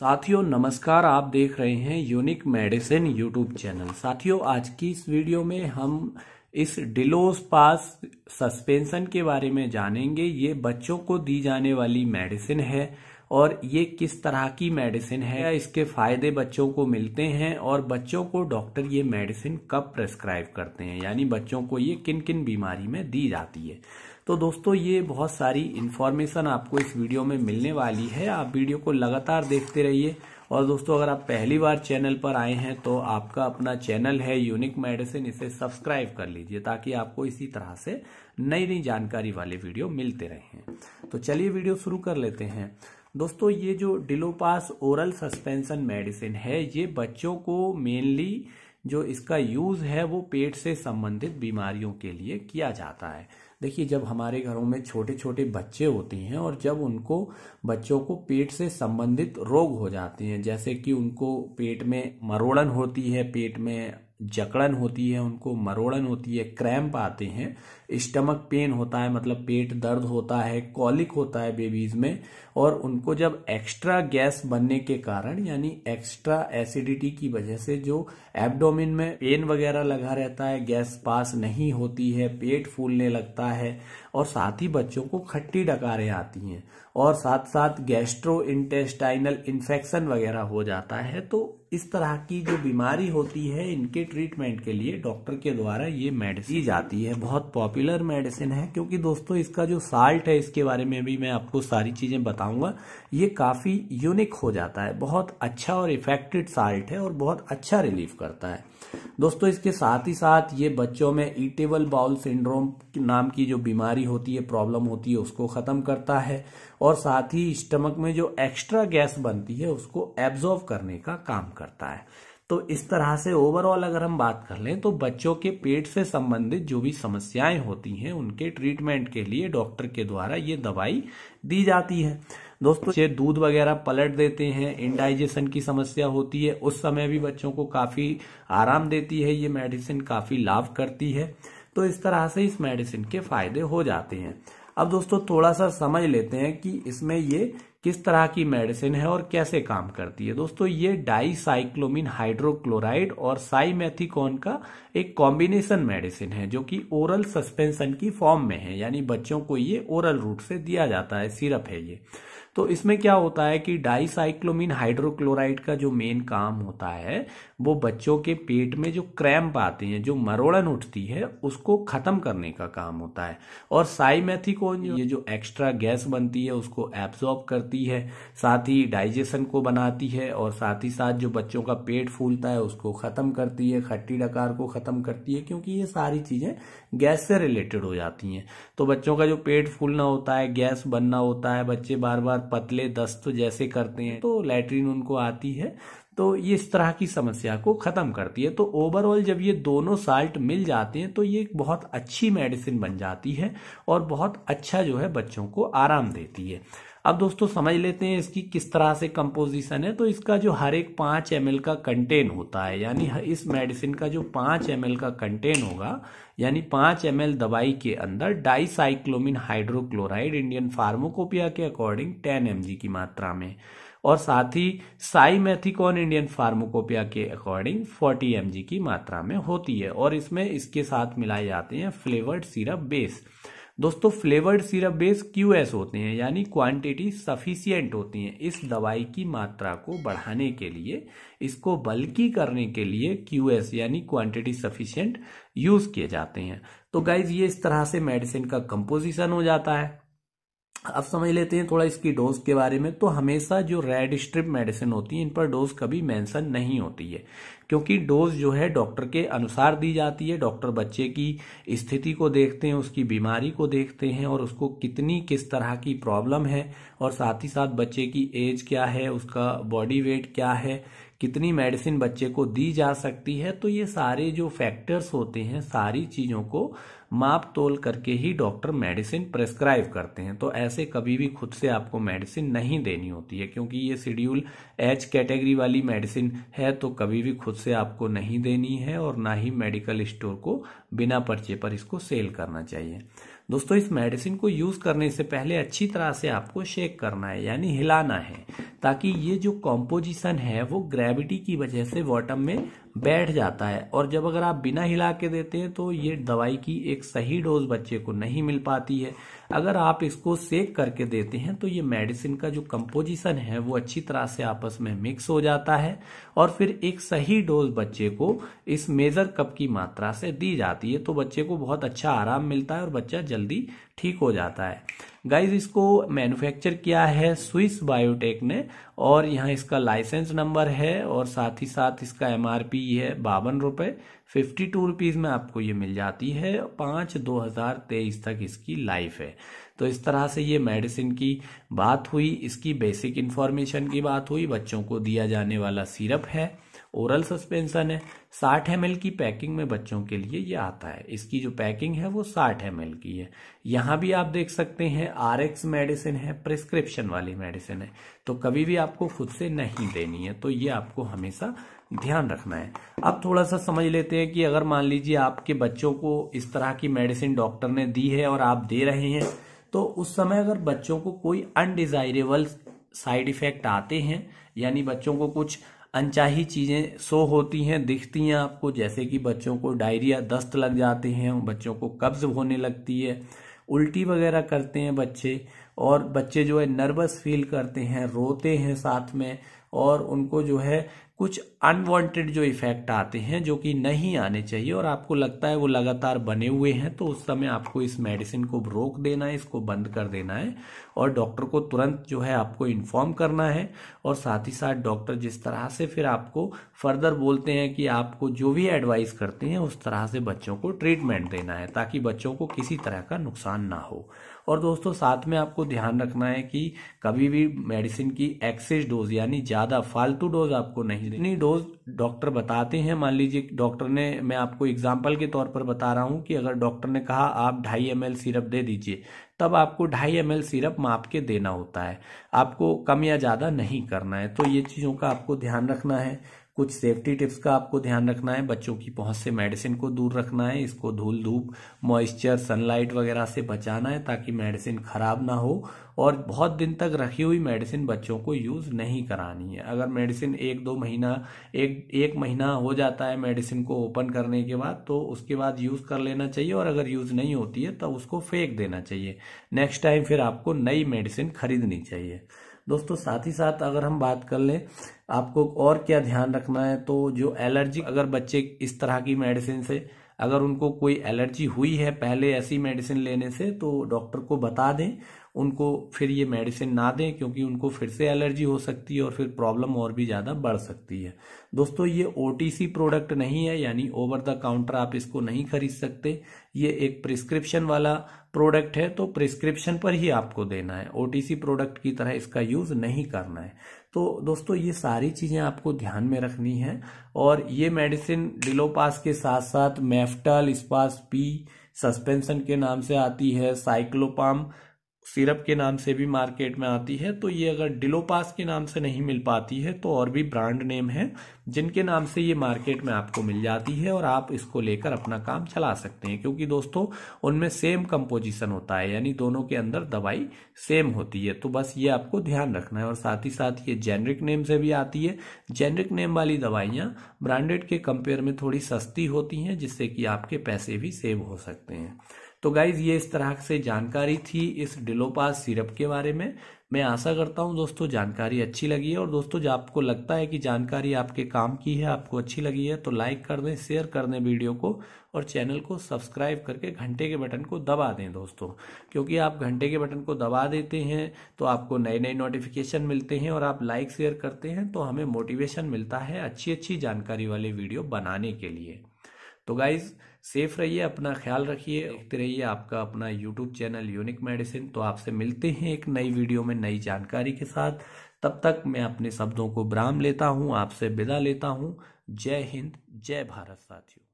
साथियों, नमस्कार, आप देख रहे हैं यूनिक मेडिसिन यूट्यूब चैनल साथियों, आज की इस वीडियो में हम इस डिलोस पास सस्पेंशन के बारे में जानेंगे। ये बच्चों को दी जाने वाली मेडिसिन है और ये किस तरह की मेडिसिन है इसके फ़ायदे बच्चों को मिलते हैं और बच्चों को डॉक्टर ये मेडिसिन कब प्रेस्क्राइब करते हैं? यानी बच्चों को ये किन किन बीमारी में दी जाती है? तो दोस्तों, ये बहुत सारी इन्फॉर्मेशन आपको इस वीडियो में मिलने वाली है। आप वीडियो को लगातार देखते रहिए। और दोस्तों, अगर आप पहली बार चैनल पर आए हैं तो आपका अपना चैनल है यूनिक मेडिसिन इसे सब्सक्राइब कर लीजिए ताकि आपको इसी तरह से नई नई जानकारी वाले वीडियो मिलते रहें। तो चलिए वीडियो शुरू कर लेते हैं। दोस्तों, ये जो डिलोपास ओरल सस्पेंशन मेडिसिन है, ये बच्चों को मेनली जो इसका यूज़ है, वो पेट से संबंधित बीमारियों के लिए किया जाता है। देखिए, जब हमारे घरों में छोटे छोटे बच्चे होते हैं और जब उनको बच्चों को पेट से संबंधित रोग हो जाते हैं, जैसे कि उनको पेट में मरोड़न होती है, पेट में जकड़न होती है, उनको मरोड़न होती है, क्रैम्प आते हैं स्टमक पेन होता है मतलब पेट दर्द होता है, कॉलिक होता है बेबीज में, और उनको जब एक्स्ट्रा गैस बनने के कारण, यानी एक्स्ट्रा एसिडिटी की वजह से जो एब्डोमिन में पेन वगैरह लगा रहता है, गैस पास नहीं होती है, पेट फूलने लगता है, और साथ ही बच्चों को खट्टी डकारें आती हैं, और साथ साथ गैस्ट्रो इंटेस्टाइनल इन्फेक्शन वगैरह हो जाता है तो इस तरह की जो बीमारी होती है, इनके ट्रीटमेंट के लिए डॉक्टर के द्वारा ये मेडिसिन जाती है, बहुत पॉपुलर मेडिसिन है, क्योंकि दोस्तों इसका जो साल्ट है, इसके बारे में भी मैं आपको सारी चीज़ें बताऊँगा। ये काफ़ी यूनिक हो जाता है, बहुत अच्छा और इफेक्टेड साल्ट है और बहुत अच्छा रिलीफ करता है। दोस्तों इसके साथ ही साथ ये बच्चों में ईटेबल बाउल सिंड्रोम नाम की जो बीमारी होती है प्रॉब्लम होती है, उसको खत्म करता है और साथ ही स्टमक में जो एक्स्ट्रा गैस बनती है, उसको एब्जॉर्व करने का काम करता है। तो इस तरह से ओवरऑल अगर हम बात कर लें तो बच्चों के पेट से संबंधित जो भी समस्याएँ होती हैं, उनके ट्रीटमेंट के लिए डॉक्टर के द्वारा ये दवाई दी जाती है। दोस्तों, ये दूध वगैरह पलट देते हैं इंडाइजेशन की समस्या होती है, उस समय भी बच्चों को काफ़ी आराम देती है, ये मेडिसिन काफ़ी लाभ करती है। तो इस तरह से इस मेडिसिन के फ़ायदे हो जाते हैं। अब दोस्तों, थोड़ा सा समझ लेते हैं कि इसमें ये किस तरह की मेडिसिन है और कैसे काम करती है। दोस्तों, ये डाईसाइक्लोमिन हाइड्रोक्लोराइड और साइमेथिकोन का एक कॉम्बिनेशन मेडिसिन है, जो कि ओरल सस्पेंशन की फॉर्म में है, यानी बच्चों को ये ओरल रूट से दिया जाता है, सिरप है ये। तो इसमें क्या होता है कि डाईसाइक्लोमिन हाइड्रोक्लोराइड का जो मेन काम होता है, वो बच्चों के पेट में जो क्रैम्प आते हैं, जो मरोड़न उठती है, उसको खत्म करने का काम होता है। और साइमेथिकोन ये जो एक्स्ट्रा गैस बनती है, उसको एब्जॉर्ब करती है, साथ ही डाइजेशन को बनाती है, और साथ ही साथ जो बच्चों का पेट फूलता है, उसको खत्म करती है, खट्टी डकार को खत्म करती है, क्योंकि ये सारी चीज़ें गैस से रिलेटेड हो जाती हैं। तो बच्चों का जो पेट फूलना होता है, गैस बनना होता है, बच्चे बार बार पतले दस्त जैसे करते हैं तो लैट्रिन उनको आती है तो ये इस तरह की समस्या को खत्म करती है। तो ओवरऑल जब ये दोनों साल्ट मिल जाते हैं तो ये एक बहुत अच्छी मेडिसिन बन जाती है और बहुत अच्छा जो है बच्चों को आराम देती है। अब दोस्तों समझ लेते हैं इसकी किस तरह से कंपोजिशन है। तो इसका जो हर एक पाँच एमएल का कंटेन होता है, यानी इस मेडिसिन का जो पाँच एमएल का कंटेन होगा, यानी पाँच एमएल दवाई के अंदर डाईसाइक्लोमिन हाइड्रोक्लोराइड इंडियन फार्मोकोपिया के अकॉर्डिंग टेन एम की मात्रा में। और साथ ही साइमेथिकॉन इंडियन फार्मोकोपिया के अकॉर्डिंग 40 एम की मात्रा में होती है। और इसमें इसके साथ मिलाए जाते हैं फ्लेवर्ड सिरप बेस दोस्तों flavoured syrup base Q S होते हैं, यानी क्वांटिटी सफिशियंट होती है इस दवाई की मात्रा को बढ़ाने के लिए, इसको बल्कि करने के लिए क्यू एस यानी क्वांटिटी सफिशियंट यूज़ किए जाते हैं। तो गाइज़ ये इस तरह से मेडिसिन का कंपोजिशन हो जाता है। अब समझ लेते हैं थोड़ा इसकी डोज के बारे में तो हमेशा जो रेड स्ट्रिप मेडिसिन होती है, इन पर डोज कभी मेंशन नहीं होती है। क्योंकि डोज जो है डॉक्टर के अनुसार दी जाती है डॉक्टर बच्चे की स्थिति को देखते हैं, उसकी बीमारी को देखते हैं, और उसको कितनी, किस तरह की प्रॉब्लम है, और साथ ही साथ बच्चे की एज क्या है, उसका बॉडी वेट क्या है, कितनी मेडिसिन बच्चे को दी जा सकती है तो ये सारे जो फैक्टर्स होते हैं, सारी चीज़ों को माप तोल करके ही डॉक्टर मेडिसिन प्रेस्क्राइब करते हैं। तो ऐसे कभी भी खुद से आपको मेडिसिन नहीं देनी होती है, क्योंकि ये शेड्यूल एच कैटेगरी वाली मेडिसिन है तो कभी भी खुद से आपको नहीं देनी है और ना ही मेडिकल स्टोर को बिना पर्चे पर इसको सेल करना चाहिए। दोस्तों, इस मेडिसिन को यूज़ करने से पहले अच्छी तरह से आपको शेक करना है, यानी हिलाना है, ताकि ये जो कॉम्पोजिशन है, वो ग्रेविटी की वजह से बॉटम में बैठ जाता है और जब अगर आप बिना हिला के देते हैं तो ये दवाई की एक सही डोज बच्चे को नहीं मिल पाती है। अगर आप इसको सेक करके देते हैं तो ये मेडिसिन का जो कंपोजिशन है, वो अच्छी तरह से आपस में मिक्स हो जाता है और फिर एक सही डोज बच्चे को इस मेजर कप की मात्रा से दी जाती है तो बच्चे को बहुत अच्छा आराम मिलता है और बच्चा जल्दी ठीक हो जाता है। गाइज़ इसको मैन्युफैक्चर किया है स्विस बायोटेक ने, और यहाँ इसका लाइसेंस नंबर है, और साथ ही साथ इसका एमआरपी है बावन रुपए फिफ्टी टू रुपीज़ में आपको ये मिल जाती है, पाँच दो हज़ार तेईस तक इसकी लाइफ है। तो इस तरह से ये मेडिसिन की बात हुई, इसकी बेसिक इंफॉर्मेशन की बात हुई, बच्चों को दिया जाने वाला सिरप है। ओरल सस्पेंशन है। 60 एम की पैकिंग में बच्चों के लिए ये आता है। इसकी जो पैकिंग है वो 60 एम की है। यहाँ भी आप देख सकते हैं आर एक्स मेडिसिन है, प्रिस्क्रिप्शन वाली मेडिसिन है। तो कभी भी आपको खुद से नहीं देनी है तो ये आपको हमेशा ध्यान रखना है। अब थोड़ा सा समझ लेते हैं कि अगर मान लीजिए आपके बच्चों को इस तरह की मेडिसिन डॉक्टर ने दी है और आप दे रहे हैं तो उस समय अगर बच्चों को कोई अनडिजायरेबल साइड इफ़ेक्ट आते हैं, यानी बच्चों को कुछ अनचाही चीज़ें शो होती हैं, दिखती हैं आपको, जैसे कि बच्चों को डायरिया दस्त लग जाते हैं, बच्चों को कब्ज होने लगती है, उल्टी वगैरह करते हैं बच्चे, और बच्चे जो है नर्वस फील करते हैं, रोते हैं साथ में, और उनको जो है कुछ अनवांटेड जो इफ़ेक्ट आते हैं, जो कि नहीं आने चाहिए और आपको लगता है वो लगातार बने हुए हैं तो उस समय आपको इस मेडिसिन को रोक देना है, इसको बंद कर देना है और डॉक्टर को तुरंत जो है आपको इन्फॉर्म करना है और साथ ही साथ डॉक्टर जिस तरह से फिर आपको फर्दर बोलते हैं कि आपको जो भी एडवाइस करते हैं, उस तरह से बच्चों को ट्रीटमेंट देना है ताकि बच्चों को किसी तरह का नुकसान ना हो। और दोस्तों, साथ में आपको ध्यान रखना है कि कभी भी मेडिसिन की एक्सेस डोज यानी ज़्यादा फालतू डोज आपको नहीं देनी डोज डॉक्टर बताते हैं? मान लीजिए डॉक्टर ने, मैं आपको एग्ज़ाम्पल के तौर पर बता रहा हूँ कि अगर डॉक्टर ने कहा, आप ढाई एमएल सिरप दे दीजिए, तब आपको ढाई एमएल सिरप माप के देना होता है। आपको कम या ज़्यादा नहीं करना है। तो ये चीज़ों का आपको ध्यान रखना है। कुछ सेफ्टी टिप्स का आपको ध्यान रखना है, बच्चों की पहुँच से मेडिसिन को दूर रखना है, इसको धूल धूप, मॉइस्चर, सनलाइट वगैरह से बचाना है ताकि मेडिसिन खराब ना हो और बहुत दिन तक रखी हुई मेडिसिन बच्चों को यूज़ नहीं करानी है। अगर मेडिसिन एक दो महीना, एक एक महीना हो जाता है मेडिसिन को ओपन करने के बाद तो उसके बाद यूज़ कर लेना चाहिए और अगर यूज़ नहीं होती है तो उसको फेंक देना चाहिए। नेक्स्ट टाइम फिर आपको नई मेडिसिन खरीदनी चाहिए। दोस्तों, साथ ही साथ अगर हम बात कर लें, आपको और क्या ध्यान रखना है? तो जो एलर्जी, अगर बच्चे इस तरह की मेडिसिन से, अगर उनको कोई एलर्जी हुई है पहले ऐसी मेडिसिन लेने से तो डॉक्टर को बता दें। उनको फिर ये मेडिसिन ना दें क्योंकि उनको फिर से एलर्जी हो सकती है और फिर प्रॉब्लम और भी ज़्यादा बढ़ सकती है। दोस्तों, ये ओटीसी प्रोडक्ट नहीं है, यानी ओवर द काउंटर आप इसको नहीं खरीद सकते। ये एक प्रिस्क्रिप्शन वाला प्रोडक्ट है तो प्रिस्क्रिप्शन पर ही आपको देना है। ओटीसी प्रोडक्ट की तरह इसका यूज़ नहीं करना है। तो दोस्तों, ये सारी चीज़ें आपको ध्यान में रखनी है और ये मेडिसिन डिलोपास के साथ साथ मेफ्टल स्पास पी सस्पेंशन के नाम से आती है साइक्लोपाम सिरप के नाम से भी मार्केट में आती है तो ये अगर डिलोपास के नाम से नहीं मिल पाती है तो और भी ब्रांड नेम है, जिनके नाम से ये मार्केट में आपको मिल जाती है और आप इसको लेकर अपना काम चला सकते हैं। क्योंकि दोस्तों, उनमें सेम कंपोजिशन होता है, यानी दोनों के अंदर दवाई सेम होती है। तो बस ये आपको ध्यान रखना है और साथ ही साथ ये जेनरिक नेम से भी आती है। जेनरिक नेम वाली दवाइयाँ ब्रांडेड के कंपेयर में थोड़ी सस्ती होती हैं, जिससे कि आपके पैसे भी सेव हो सकते हैं। तो गाइज़ ये इस तरह से जानकारी थी इस डिलोपास सिरप के बारे में। मैं आशा करता हूँ दोस्तों जानकारी अच्छी लगी है और दोस्तों जो आपको लगता है कि जानकारी आपके काम की है, आपको अच्छी लगी है तो लाइक कर दें शेयर कर दें वीडियो को और चैनल को सब्सक्राइब करके घंटे के बटन को दबा दें दोस्तों। क्योंकि आप घंटे के बटन को दबा देते हैं तो आपको नए नए नोटिफिकेशन मिलते हैं और आप लाइक शेयर करते हैं तो हमें मोटिवेशन मिलता है अच्छी अच्छी जानकारी वाले वीडियो बनाने के लिए। तो गाइज़ सेफ़ रहिए, अपना ख्याल रखिए, देखते रहिए आपका अपना यूट्यूब चैनल यूनिक मेडिसिन तो आपसे मिलते हैं एक नई वीडियो में नई जानकारी के साथ। तब तक मैं अपने शब्दों को ब्राम लेता हूँ, आपसे विदा लेता हूँ। जय हिंद, जय भारत साथियों।